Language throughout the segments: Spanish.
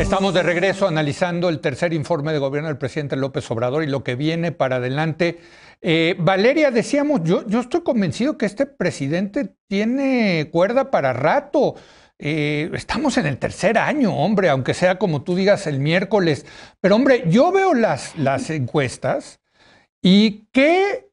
Estamos de regreso analizando el tercer informe de gobierno del presidente López Obrador y lo que viene para adelante. Eh, Valeria, decíamos, yo, yo estoy convencido que este presidente tiene cuerda para rato. Eh, estamos en el tercer año, hombre, aunque sea como tú digas el miércoles. Pero hombre, yo veo las, las encuestas y qué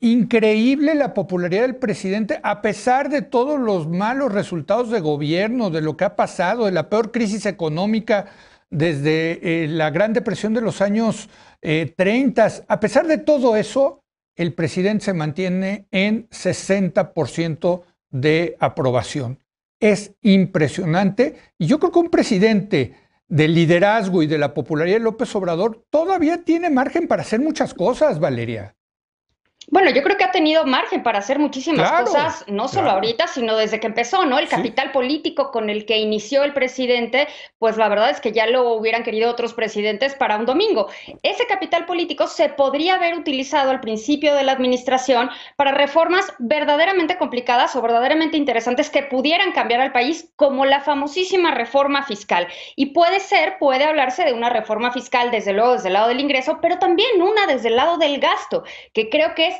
increíble la popularidad del presidente a pesar de todos los malos resultados de gobierno, de lo que ha pasado, de la peor crisis económica desde eh, la Gran Depresión de los años 30. Eh, a pesar de todo eso, el presidente se mantiene en 60% de aprobación. Es impresionante y yo creo que un presidente del liderazgo y de la popularidad de López Obrador todavía tiene margen para hacer muchas cosas, Valeria. Bueno, yo creo que ha tenido margen para hacer muchísimas cosas, no solo ahorita, sino desde que empezó, ¿no? El capital político con el que inició el presidente, pues la verdad es que ya lo hubieran querido otros presidentes para un domingo. Ese capital político se podría haber utilizado al principio de la administración para reformas verdaderamente complicadas o verdaderamente interesantes que pudieran cambiar al país, como la famosísima reforma fiscal. Y puede ser, puede hablarse de una reforma fiscal, desde luego, desde el lado del ingreso, pero también una desde el lado del gasto, que creo que es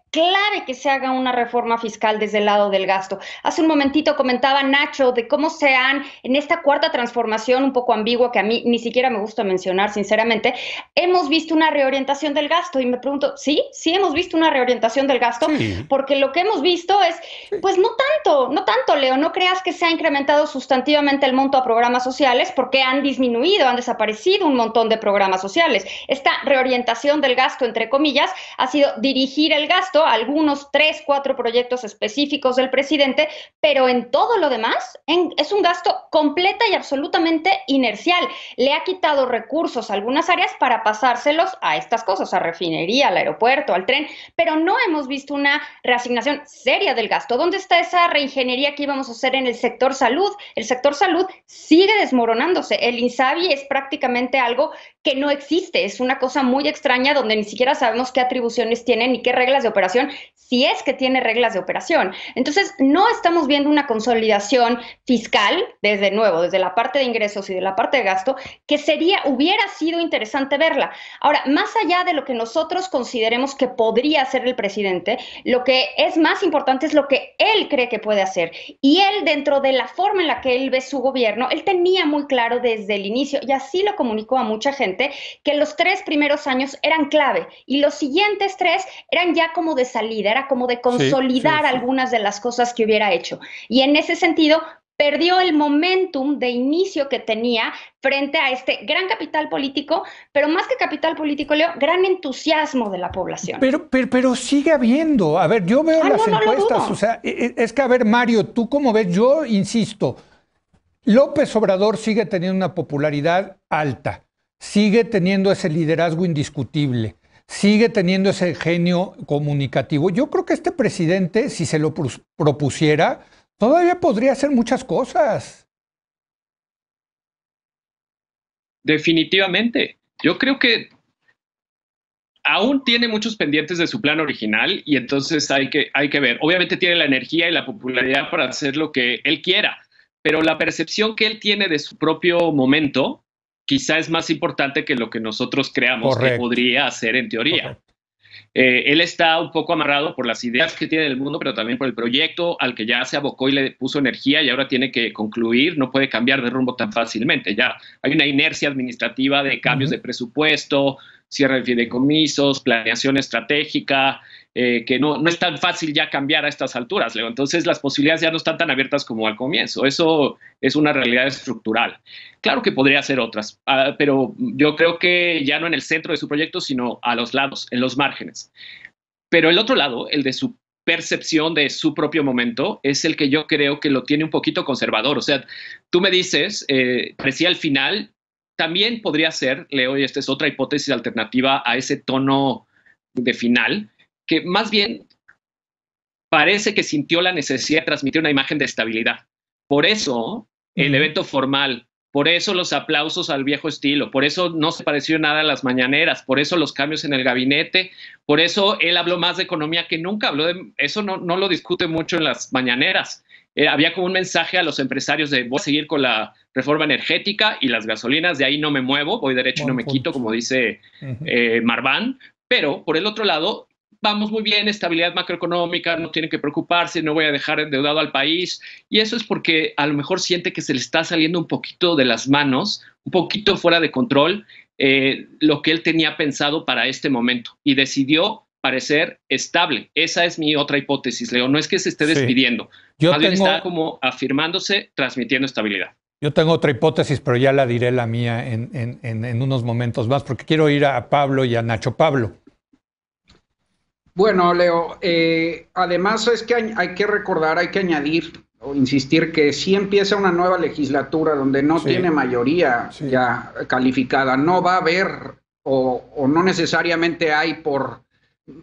clave que se haga una reforma fiscal desde el lado del gasto. Hace un momentito comentaba Nacho de cómo se han, en esta cuarta transformación un poco ambigua que a mí ni siquiera me gusta mencionar, sinceramente, hemos visto una reorientación del gasto y me pregunto, ¿sí? ¿Sí hemos visto una reorientación del gasto? Porque lo que hemos visto es, pues no tanto, no tanto, Leo, no creas que se ha incrementado sustantivamente el monto a programas sociales porque han disminuido, han desaparecido un montón de programas sociales. Esta reorientación del gasto, entre comillas, ha sido dirigir el gasto algunos tres, cuatro proyectos específicos del presidente, pero en todo lo demás es un gasto completa y absolutamente inercial. Le ha quitado recursos a algunas áreas para pasárselos a estas cosas, a refinería, al aeropuerto, al tren, pero no hemos visto una reasignación seria del gasto. ¿Dónde está esa reingeniería que íbamos a hacer en el sector salud? El sector salud sigue desmoronándose. El INSABI es prácticamente algo que no existe. Es una cosa muy extraña donde ni siquiera sabemos qué atribuciones tiene ni qué reglas de operación, si es que tiene reglas de operación. Entonces, no estamos viendo una consolidación fiscal, desde nuevo, desde la parte de ingresos y de la parte de gasto, que sería, hubiera sido interesante verla. Ahora, más allá de lo que nosotros consideremos que podría hacer el presidente, lo que es más importante es lo que él cree que puede hacer. Y él, dentro de la forma en la que él ve su gobierno, él tenía muy claro desde el inicio, y así lo comunicó a mucha gente, que los tres primeros años eran clave y los siguientes tres eran ya como de salida, era como de consolidar algunas de las cosas que hubiera hecho. Y en ese sentido, perdió el momentum de inicio que tenía frente a este gran capital político, pero más que capital político, Leo, gran entusiasmo de la población. Pero, pero, sigue habiendo. A ver, yo veo ah, las encuestas, o sea, e, e, es que, a ver, Mario, tú como ves, yo insisto, López Obrador sigue teniendo una popularidad alta sigue teniendo ese liderazgo indiscutible, sigue teniendo ese genio comunicativo. Yo creo que este presidente, si se lo propusiera, todavía podría hacer muchas cosas. Definitivamente. Yo creo que aún tiene muchos pendientes de su plan original y entonces hay que, hay que ver. Obviamente tiene la energía y la popularidad para hacer lo que él quiera, pero la percepción que él tiene de su propio momento quizá es más importante que lo que nosotros creamos que podría hacer en teoría. Eh, él está un poco amarrado por las ideas que tiene del mundo, pero también por el proyecto al que ya se abocó y le puso energía y ahora tiene que concluir, no puede cambiar de rumbo tan fácilmente. Ya hay una inercia administrativa de cambios de presupuesto, cierre de fideicomisos, planeación estratégica, eh, que no, no, es tan fácil ya cambiar a estas alturas, Leo. Entonces las posibilidades ya no están tan abiertas como al comienzo. Eso es una realidad estructural. Claro que podría ser otras, ah, pero yo creo que ya no en el centro de su proyecto, sino a los lados, en los márgenes. Pero el otro lado, el de su percepción de su propio momento, es el que yo creo que lo tiene un poquito conservador. O sea, tú me dices, eh, parecía al final, también podría ser, Leo, y esta es otra hipótesis alternativa a ese tono de final, que más bien parece que sintió la necesidad de transmitir una imagen de estabilidad. Por eso, el evento formal Por eso los aplausos al viejo estilo, por eso no se pareció nada a las mañaneras, por eso los cambios en el gabinete, por eso él habló más de economía que nunca, habló de eso no, no lo discute mucho en las mañaneras. Eh, había como un mensaje a los empresarios de voy a seguir con la reforma energética y las gasolinas, de ahí no me muevo, voy derecho y no me quito, como dice eh, Marván, pero por el otro lado, vamos muy bien, estabilidad macroeconómica, no tienen que preocuparse, no voy a dejar endeudado al país. Y eso es porque a lo mejor siente que se le está saliendo un poquito de las manos, un poquito fuera de control, eh, lo que él tenía pensado para este momento y decidió parecer estable. Esa es mi otra hipótesis, Leo. No es que se esté despidiendo, Yo más está como afirmándose, transmitiendo estabilidad. Yo tengo otra hipótesis, pero ya la diré la mía en, en unos momentos más, porque quiero ir a Pablo y a Nacho Pablo. Bueno, Leo, eh, además es que hay, que recordar, hay que añadir o insistir que si empieza una nueva legislatura donde no tiene mayoría ya calificada, no va a haber o, no necesariamente hay por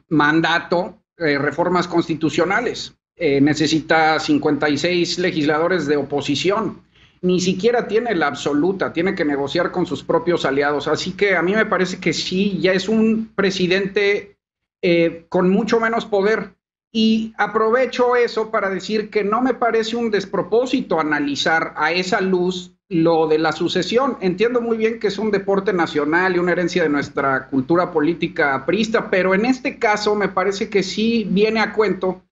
mandato eh, reformas constitucionales. Eh, necesita 56 legisladores de oposición. Ni siquiera tiene la absoluta, tiene que negociar con sus propios aliados. Así que a mí me parece que sí, ya es un presidente eh, con mucho menos poder. Y aprovecho eso para decir que no me parece un despropósito analizar a esa luz lo de la sucesión. Entiendo muy bien que es un deporte nacional y una herencia de nuestra cultura política prista, pero en este caso me parece que sí viene a cuento,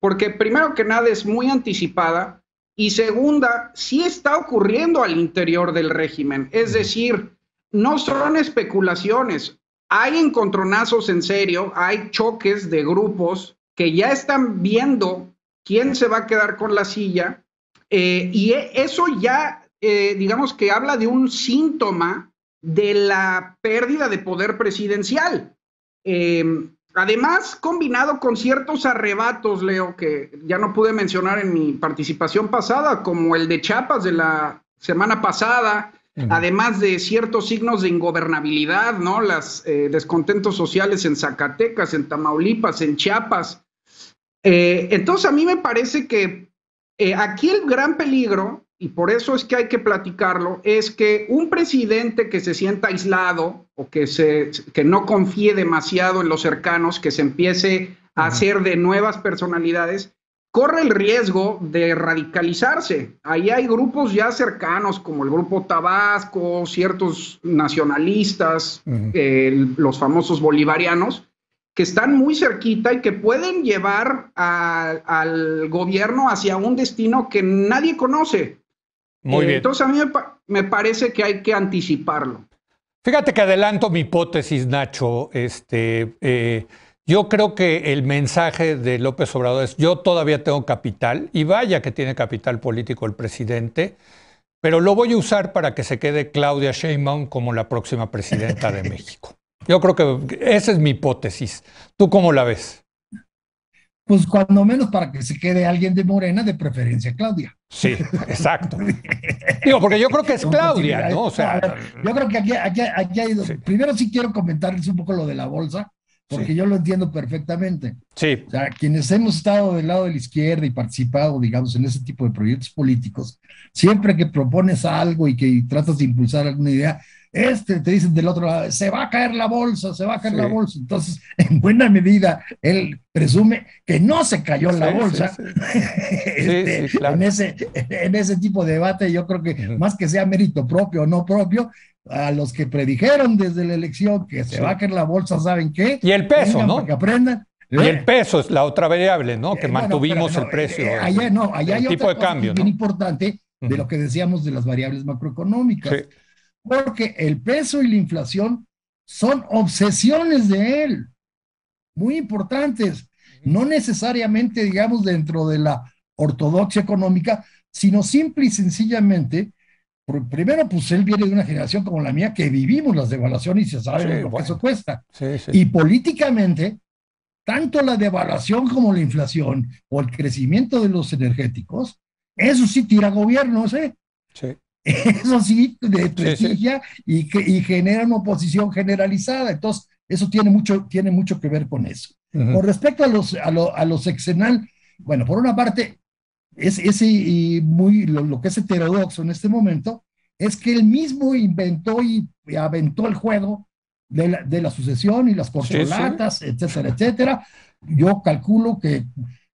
porque primero que nada es muy anticipada y segunda, sí está ocurriendo al interior del régimen. Es decir, no son especulaciones hay encontronazos en serio, hay choques de grupos que ya están viendo quién se va a quedar con la silla eh, y e, eso ya, eh, digamos que habla de un síntoma de la pérdida de poder presidencial. Em, además, combinado con ciertos arrebatos, Leo, que ya no pude mencionar en mi participación pasada, como el de Chiapas de la semana pasada, además de ciertos signos de ingobernabilidad, ¿no? Las eh, descontentos sociales en Zacatecas, en Tamaulipas, en Chiapas. Eh, entonces a mí me parece que eh, aquí el gran peligro, y por eso es que hay que platicarlo, es que un presidente que se sienta aislado o que, se, que no confíe demasiado en los cercanos, que se empiece a hacer de nuevas personalidades, corre el riesgo de radicalizarse. Ahí hay grupos ya cercanos, como el grupo Tabasco, ciertos nacionalistas, los famosos bolivarianos, que están muy cerquita y que pueden llevar al gobierno hacia un destino que nadie conoce. Muy bien. Entonces a mí me, parece que hay que anticiparlo. Fíjate que adelanto mi hipótesis, Nacho. Este, eh, yo creo que el mensaje de López Obrador es, yo todavía tengo capital, y vaya que tiene capital político el presidente, pero lo voy a usar para que se quede Claudia Sheinbaum como la próxima presidenta de México. Yo creo que esa es mi hipótesis. ¿Tú cómo la ves? Pues cuando menos para que se quede alguien de Morena, de preferencia Claudia. Sí, exacto. Digo, porque yo creo que es Claudia, ¿no? O sea, yo creo que aquí, aquí, hay... Primero sí quiero comentarles un poco lo de la bolsa porque yo lo entiendo perfectamente. Sí. O sea, quienes hemos estado del lado de la izquierda y participado, digamos, en ese tipo de proyectos políticos, siempre que propones algo y que tratas de impulsar alguna idea, este te dicen del otro lado, se va a caer la bolsa, se va a caer la bolsa. Entonces, en buena medida, él presume que no se cayó la bolsa. Este, en, ese, en ese tipo de debate, yo creo que más que sea mérito propio o no propio, a los que predijeron desde la elección que se va a caer la bolsa, ¿saben qué? Y el peso, ¿no? que aprendan. Y el ¿eh? peso es la otra variable, ¿no? Que eh, mantuvimos el precio. Eh, allá no, allá hay tipo de cambio, bien importante de lo que decíamos de las variables macroeconómicas. Porque el peso y la inflación son obsesiones de él, muy importantes. No necesariamente, digamos, dentro de la ortodoxia económica, sino simple y sencillamente primero, pues él viene de una generación como la mía que vivimos las devaluaciones y se sabe lo que eso cuesta. y políticamente, tanto la devaluación como la inflación o el crecimiento de los energéticos, eso sí tira gobiernos, ¿eh? Eso sí de prestigia y, y genera una oposición generalizada. Entonces, eso tiene mucho, tiene mucho que ver con eso. Con respecto a los, a, lo, a los sexenal, bueno, por una parte, es, ese y muy, lo, que es heterodoxo en este momento es que él mismo inventó y aventó el juego de la, de la sucesión y las corcholatas, etcétera, etcétera. Yo calculo que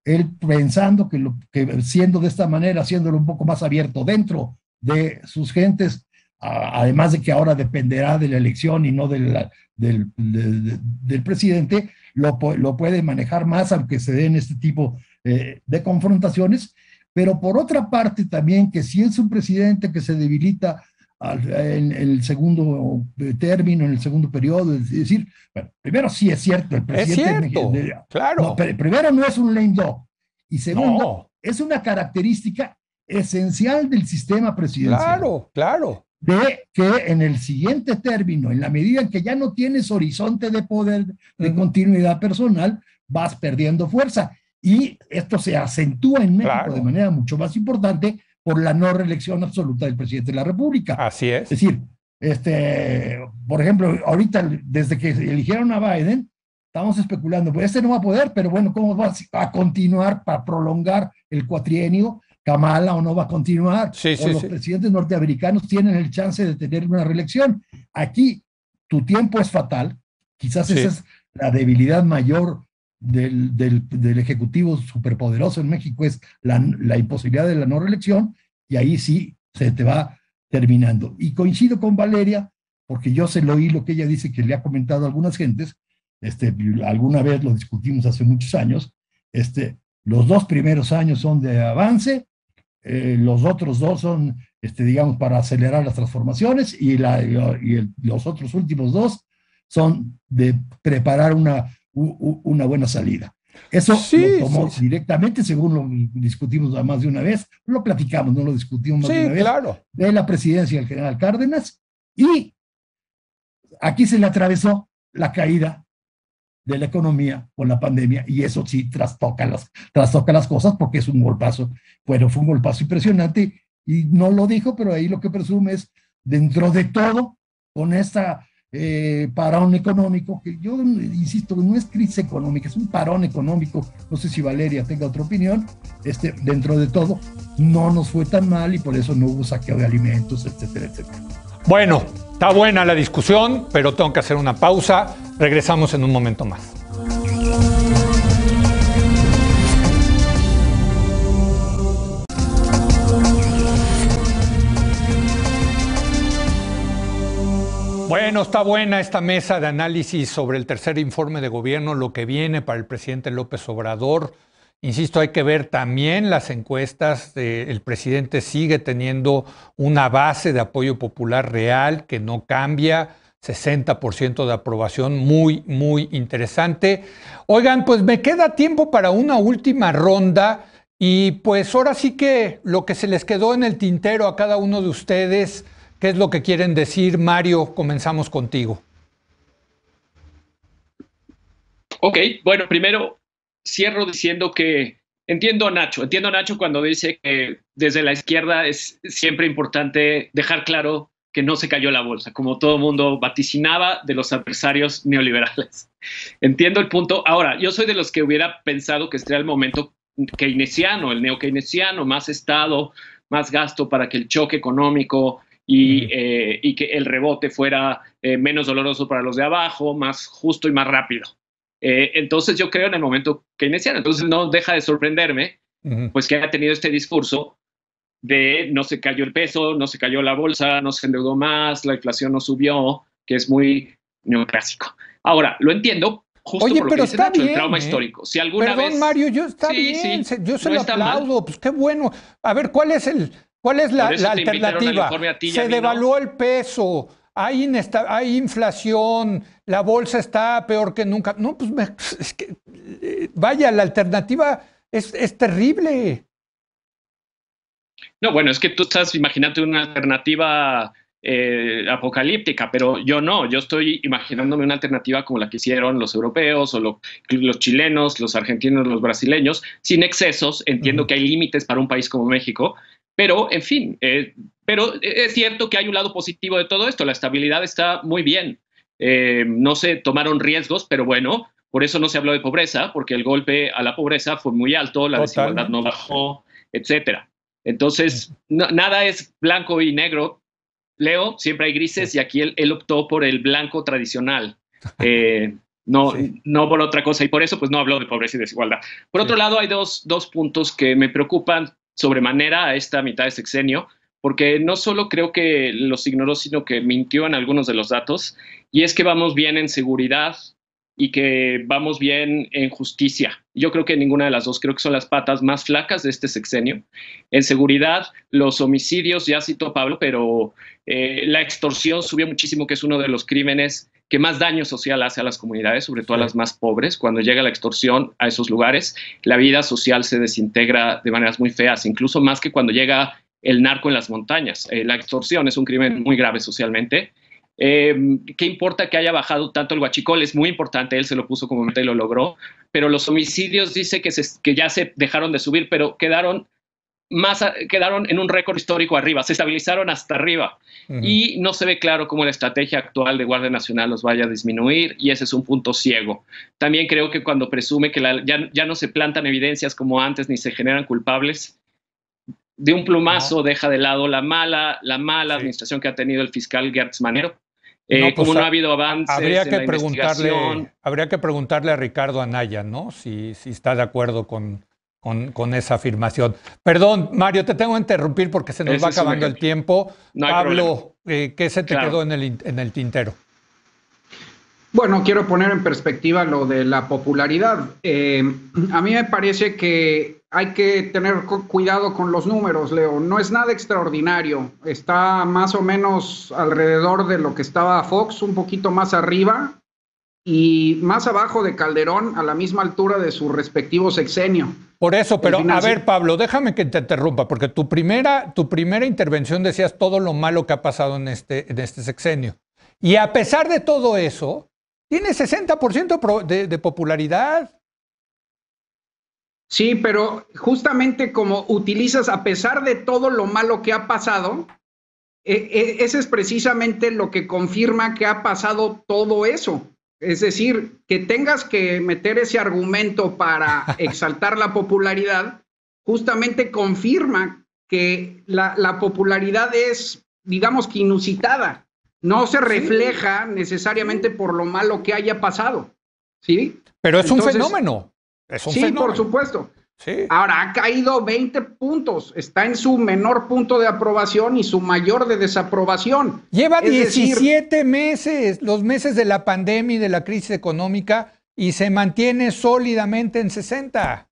él pensando que, lo, que siendo de esta manera, haciéndolo un poco más abierto dentro de sus gentes, además de que ahora dependerá de la elección y no del, del, presidente, lo, lo, puede manejar más, aunque se den este tipo eh, de confrontaciones. Pero por otra parte también que si es un presidente que se debilita en, el segundo término, en el segundo periodo, es decir, bueno, primero sí es cierto, el presidente... Es cierto, claro. primero no es un lame dog, y segundo, es una característica esencial del sistema presidencial. Claro, claro. De que en el siguiente término, en la medida en que ya no tienes horizonte de poder, de continuidad personal, vas perdiendo fuerza. Y esto se acentúa en México de manera mucho más importante por la no reelección absoluta del presidente de la República. Así es. Es decir, este, por ejemplo, ahorita, desde que eligieron a Biden, estamos especulando, pues este no va a poder, pero bueno, ¿cómo va a continuar para prolongar el cuatrienio? Kamala o no va a continuar, sí, o los presidentes norteamericanos tienen el chance de tener una reelección. Aquí tu tiempo es fatal, quizás esa es la debilidad mayor del, del, Ejecutivo superpoderoso en México es la, la, imposibilidad de la no reelección, y ahí sí se te va terminando. Y coincido con Valeria, porque yo se lo oí lo que ella dice que le ha comentado a algunas gentes, este, alguna vez lo discutimos hace muchos años, este, los dos primeros años son de avance, eh, los otros dos son, este, digamos, para acelerar las transformaciones y, la, y los otros últimos dos son de preparar una una buena salida. Eso lo tomó directamente, según lo discutimos más de una vez, lo platicamos, no lo discutimos más de una vez, claro. de la presidencia del general Cárdenas, y aquí se le atravesó la caída de la economía con la pandemia, y eso sí trastoca las, trastoca las cosas porque es un golpazo, bueno, fue un golpazo impresionante, y no lo dijo, pero ahí lo que presume es, dentro de todo, con esta eh, parón económico, que yo insisto, no es crisis económica, es un parón económico, no sé si Valeria tenga otra opinión, este, dentro de todo, no nos fue tan mal y por eso no hubo saqueo de alimentos, etcétera, etcétera. Bueno, está buena la discusión, pero tengo que hacer una pausa, regresamos en un momento más. Bueno, está buena esta mesa de análisis sobre el tercer informe de gobierno, lo que viene para el presidente López Obrador. Insisto, hay que ver también las encuestas. el presidente sigue teniendo una base de apoyo popular real que no cambia. 60% de aprobación, muy, muy interesante. Oigan, pues me queda tiempo para una última ronda y pues ahora sí que lo que se les quedó en el tintero a cada uno de ustedes ¿Qué es lo que quieren decir? Mario, comenzamos contigo. Ok, bueno, primero cierro diciendo que entiendo a Nacho, entiendo a Nacho cuando dice que desde la izquierda es siempre importante dejar claro que no se cayó la bolsa, como todo mundo vaticinaba de los adversarios neoliberales. Entiendo el punto. Ahora, yo soy de los que hubiera pensado que este el momento keynesiano, el neo-keynesiano, más Estado, más gasto para que el choque económico eh, y, que el rebote fuera eh, menos doloroso para los de abajo, más justo y más rápido. Eh, entonces yo creo en el momento que iniciaron. Entonces no deja de sorprenderme, pues que haya tenido este discurso de no se cayó el peso, no se cayó la bolsa, no se endeudó más, la inflación no subió, que es muy neoclásico. Ahora, lo entiendo, justo Oye, por pero lo que está el trauma histórico. Si alguna Perdón, Mario, yo está bien, yo se lo aplaudo, pues qué bueno. A ver, ¿cuál es el, ¿Cuál es la, alternativa? Se devaluó el peso, hay, hay, inflación, la bolsa está peor que nunca. No, pues es que, eh, vaya, la alternativa es, terrible. No, bueno, es que tú estás imaginando una alternativa eh, apocalíptica, pero yo no, yo estoy imaginándome una alternativa como la que hicieron los europeos o los chilenos, los argentinos, los brasileños, sin excesos. Entiendo que hay límites para un país como México, pero, en fin, eh, pero es cierto que hay un lado positivo de todo esto. La estabilidad está muy bien. Eh, no se tomaron riesgos, pero bueno, por eso no se habló de pobreza, porque el golpe a la pobreza fue muy alto, la desigualdad no bajó, etcétera. Entonces, nada es blanco y negro. Leo, siempre hay grises y aquí él, optó por el blanco tradicional. Eh, no, no por otra cosa y por eso pues no habló de pobreza y desigualdad. Por otro lado, hay dos, dos puntos que me preocupan sobremanera a esta mitad de sexenio, porque no solo creo que los ignoró, sino que mintió en algunos de los datos, y es que vamos bien en seguridad, y que vamos bien en justicia. Yo creo que ninguna de las dos, creo que son las patas más flacas de este sexenio. En seguridad, los homicidios, ya citó Pablo, pero eh, la extorsión subió muchísimo, que es uno de los crímenes que más daño social hace a las comunidades, sobre todo a las más pobres. Cuando llega la extorsión a esos lugares, la vida social se desintegra de maneras muy feas, incluso más que cuando llega el narco en las montañas. Eh, la extorsión es un crimen muy grave socialmente eh, ¿Qué importa que haya bajado tanto el huachicol? Es muy importante, él se lo puso como meta y lo logró, pero los homicidios dice que, que ya se dejaron de subir, pero quedaron más quedaron en un récord histórico arriba, se estabilizaron hasta arriba y no se ve claro cómo la estrategia actual de Guardia Nacional los vaya a disminuir y ese es un punto ciego. También creo que cuando presume que ya, ya, no se plantan evidencias como antes ni se generan culpables, de un plumazo deja de lado la mala, la mala administración que ha tenido el fiscal Gertz Manero eh, no, como pues, no ha habido avances habría que preguntarle, Habría que preguntarle a Ricardo Anaya, ¿no? Si, si está de acuerdo con, con, esa afirmación. Perdón, Mario, te tengo que interrumpir porque se nos va acabando el tiempo. Pablo, eh, ¿qué se te quedó en el, en el tintero? Bueno, quiero poner en perspectiva lo de la popularidad. Eh, a mí me parece que hay que tener cuidado con los números, Leo. No es nada extraordinario. Está más o menos alrededor de lo que estaba Fox, un poquito más arriba y más abajo de Calderón, a la misma altura de su respectivo sexenio. Por eso, pero a ver, Pablo, déjame que te interrumpa, porque tu primera, tu primera intervención decías todo lo malo que ha pasado en este, en este sexenio. Y a pesar de todo eso, tiene 60% de, de popularidad. Sí, pero justamente como utilizas, a pesar de todo lo malo que ha pasado, e, e, ese es precisamente lo que confirma que ha pasado todo eso. Es decir, que tengas que meter ese argumento para exaltar la popularidad, justamente confirma que la, la popularidad es, digamos que inusitada, no se refleja necesariamente por lo malo que haya pasado. ¿Sí? Pero es un fenómeno sí, por supuesto. Sí. Ahora ha caído 20 puntos, está en su menor punto de aprobación y su mayor de desaprobación. Lleva 17 meses, los meses de la pandemia y de la crisis económica, y se mantiene sólidamente en 60.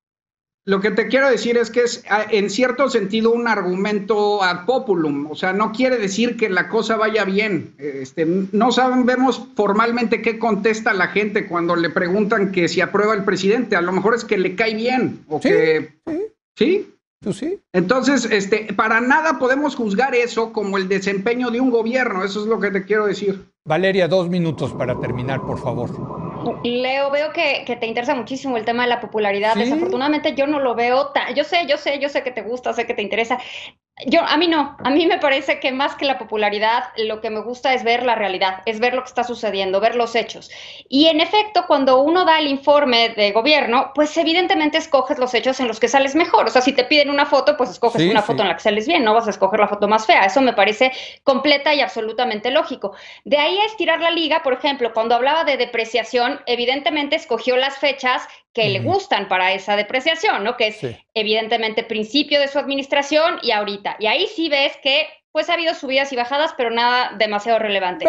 Lo que te quiero decir es que es en cierto sentido un argumento ad populum, o sea, no quiere decir que la cosa vaya bien. Este, no sabemos formalmente qué contesta la gente cuando le preguntan que si aprueba el presidente, a lo mejor es que le cae bien o que sí. ¿Sí? sí. Entonces, este, para nada podemos juzgar eso como el desempeño de un gobierno, eso es lo que te quiero decir. Valeria, dos minutos para terminar, por favor. Leo, veo que, te interesa muchísimo el tema de la popularidad. Desafortunadamente yo no lo veo tan... Yo sé, yo sé, yo sé que te gusta, sé que te interesa. Yo, a mí no, a mí me parece que más que la popularidad, lo que me gusta es ver la realidad, es ver lo que está sucediendo, ver los hechos. Y en efecto, cuando uno da el informe de gobierno, pues evidentemente escoges los hechos en los que sales mejor. O sea, si te piden una foto, pues escoges una foto en la que sales bien, no vas a escoger la foto más fea. Eso me parece completa y absolutamente lógico. De ahí a estirar la liga, por ejemplo, cuando hablaba de depreciación, evidentemente escogió las fechas que le gustan para esa depreciación, ¿no? Que es evidentemente principio de su administración y ahorita. Y ahí sí ves que pues ha habido subidas y bajadas, pero nada demasiado relevante.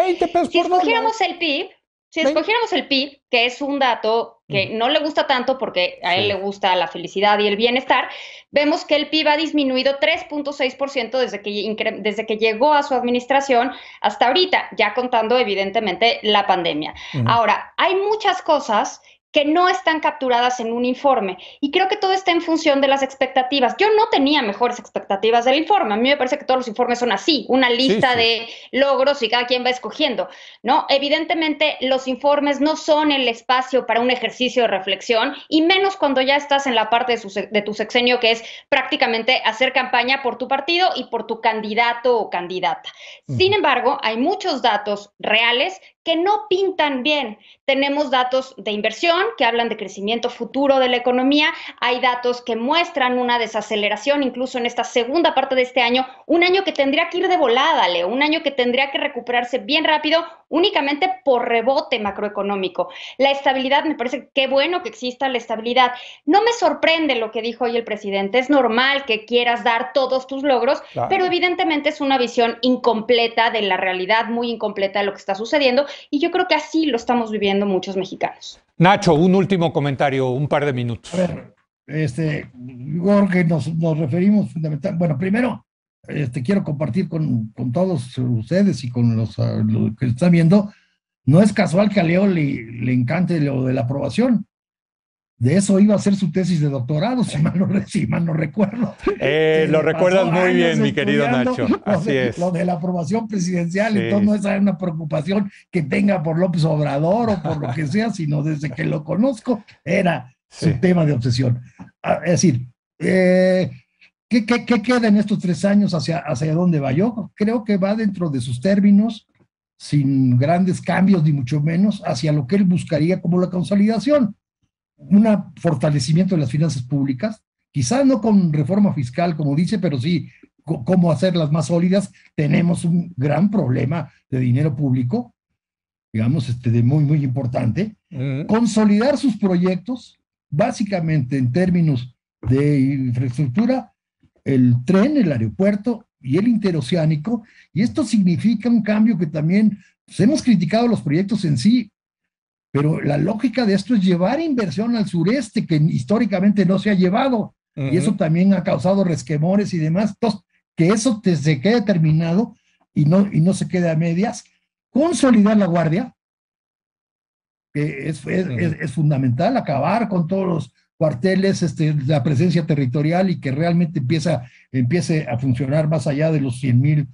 si escogiéramos el PIB, si escogiéramos el PIB, que es un dato que no le gusta tanto porque a él le gusta la felicidad y el bienestar, vemos que el PIB ha disminuido 3.6% desde que, desde que llegó a su administración hasta ahorita, ya contando evidentemente la pandemia. Ahora, hay muchas cosas que no están capturadas en un informe. Y creo que todo está en función de las expectativas. Yo no tenía mejores expectativas del informe. A mí me parece que todos los informes son así, una lista de logros y cada quien va escogiendo, ¿no? Evidentemente, los informes no son el espacio para un ejercicio de reflexión y menos cuando ya estás en la parte de, de tu sexenio que es prácticamente hacer campaña por tu partido y por tu candidato o candidata. Sin embargo, hay muchos datos reales que no pintan bien. Tenemos datos de inversión que hablan de crecimiento futuro de la economía, hay datos que muestran una desaceleración incluso en esta segunda parte de este año, un año que tendría que ir de volada, Leo, un año que tendría que recuperarse bien rápido únicamente por rebote macroeconómico. La estabilidad, me parece que bueno que exista la estabilidad. No me sorprende lo que dijo hoy el presidente, es normal que quieras dar todos tus logros, pero evidentemente es una visión incompleta de la realidad, muy incompleta de lo que está sucediendo, y yo creo que así lo estamos viviendo muchos mexicanos. Nacho, un último comentario, un par de minutos. A ver, este, Jorge, nos, nos referimos fundamentalmente, bueno, primero, este, quiero compartir con, con, todos ustedes y con los, ah, que están viendo, no es casual que a Leo le, le, encante lo de la aprobación. De eso iba a ser su tesis de doctorado, si mal no, si mal no recuerdo. Eh, lo recuerdas muy bien, mi querido Nacho. Así es. Lo de la aprobación presidencial, entonces no es una preocupación que tenga por López Obrador o por lo que sea, sino desde que lo conozco era su tema de obsesión. Ah, es decir, eh, ¿Qué, queda en estos tres años? Hacia, ¿Hacia dónde va? Yo creo que va dentro de sus términos, sin grandes cambios ni mucho menos, hacia lo que él buscaría como la consolidación. Un fortalecimiento de las finanzas públicas, quizás no con reforma fiscal, como dice, pero sí cómo hacerlas más sólidas. Tenemos un gran problema de dinero público, digamos, este, de muy, muy importante. Consolidar sus proyectos, básicamente en términos de infraestructura, el tren, el aeropuerto y el interoceánico, y esto significa un cambio que también pues, hemos criticado los proyectos en sí, pero la lógica de esto es llevar inversión al sureste, que históricamente no se ha llevado, y eso también ha causado resquemores y demás. Entonces, que eso te, se quede terminado y no, y no se quede a medias. Consolidar la guardia, que es, es fundamental, acabar con todos los cuarteles, este, la presencia territorial y que realmente empieza, empiece a funcionar más allá de los 100 mil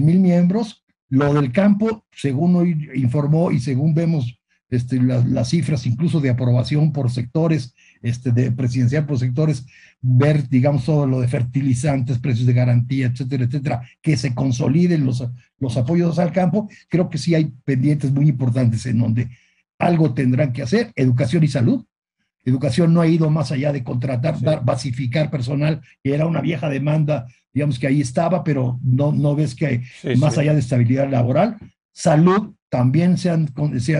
mil miembros. Lo del campo, según hoy informó y según vemos este, las, cifras incluso de aprobación por sectores, este, de presidencial por sectores, ver, digamos, todo lo de fertilizantes, precios de garantía, etcétera, etcétera, que se consoliden los, los apoyos al campo, creo que sí hay pendientes muy importantes en donde algo tendrán que hacer, educación y salud, Educación no ha ido más allá de contratar, dar, basificar personal, que era una vieja demanda, digamos que ahí estaba, pero no, no ves que hay más allá de estabilidad laboral. Salud, también se han,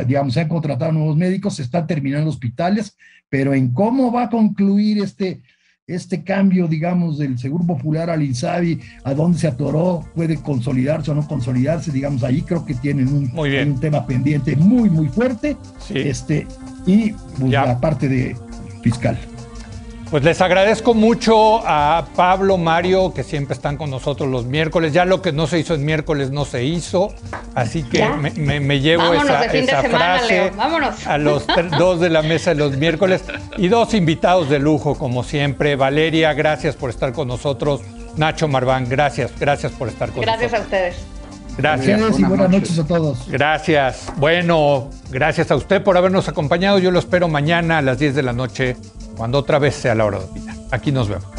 digamos, se han contratado nuevos médicos, se están terminando hospitales, pero en cómo va a concluir este, este cambio, digamos, del Seguro Popular al INSABI, a dónde se atoró, puede consolidarse o no consolidarse, digamos, ahí creo que tienen un, un tema pendiente muy, muy fuerte. Este, y pues, la parte de fiscal. Pues les agradezco mucho a Pablo, Mario, que siempre están con nosotros los miércoles. Ya lo que no se hizo el miércoles no se hizo, así que me, llevo esa, frase a los dos de la mesa de los miércoles y dos invitados de lujo, como siempre. Valeria, gracias por estar con nosotros. Nacho Marván, gracias, gracias por estar con nosotros. Gracias a ustedes. Gracias. y buenas noches. a todos. Gracias. Bueno, gracias a usted por habernos acompañado. Yo lo espero mañana a las 10 de la noche, cuando otra vez sea la hora de opinar. Aquí nos vemos.